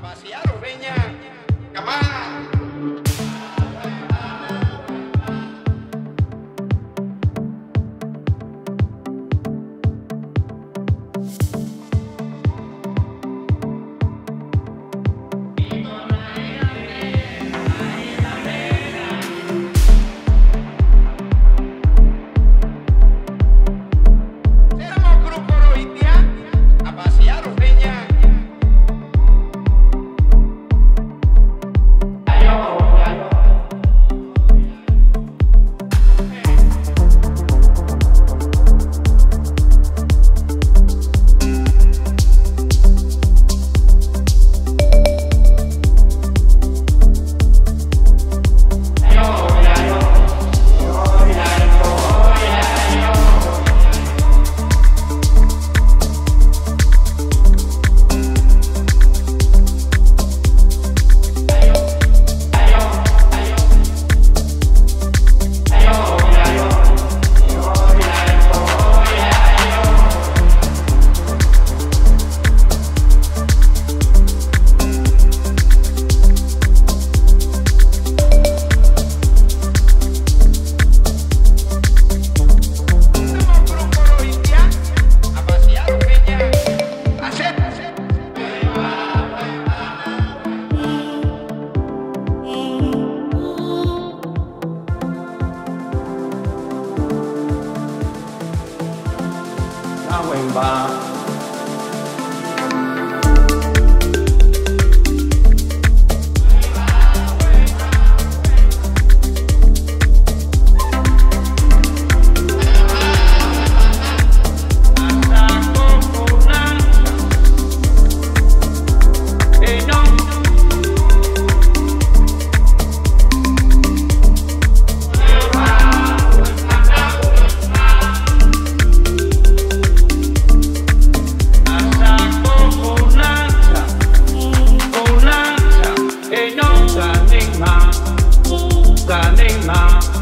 Vaciaron, Peña. Camá. 吧。busca nena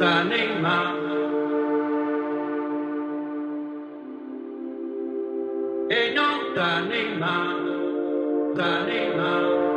d'anima. E non d'anima, d'anima.